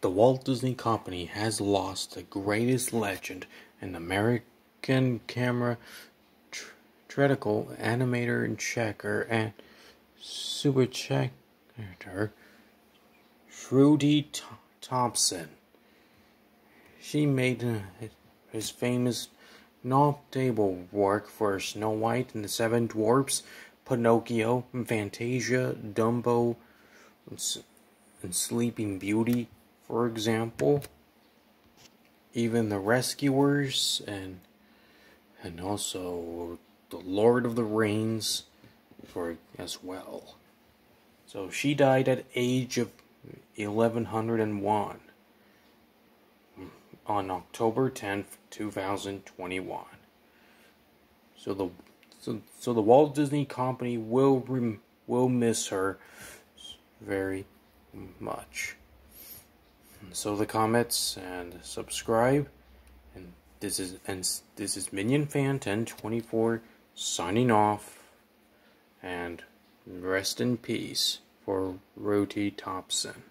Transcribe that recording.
The Walt Disney Company has lost the greatest legend in American camera theatrical animator and checker and super checker Ruthie Tompson. She made uh, his famous notable work for Snow White and the Seven Dwarfs, Pinocchio, Fantasia, Dumbo, and Sleeping Beauty for example, even the Rescuers and and also the Lord of the Rings for as well. So she died at age of 1101 on October 10th, 2021. So the so, so the Walt Disney Company will rem will miss her very much. So the comments and subscribe. And this is and this is Minion Fan 1024 signing off. And rest in peace for Ruthie Tompson.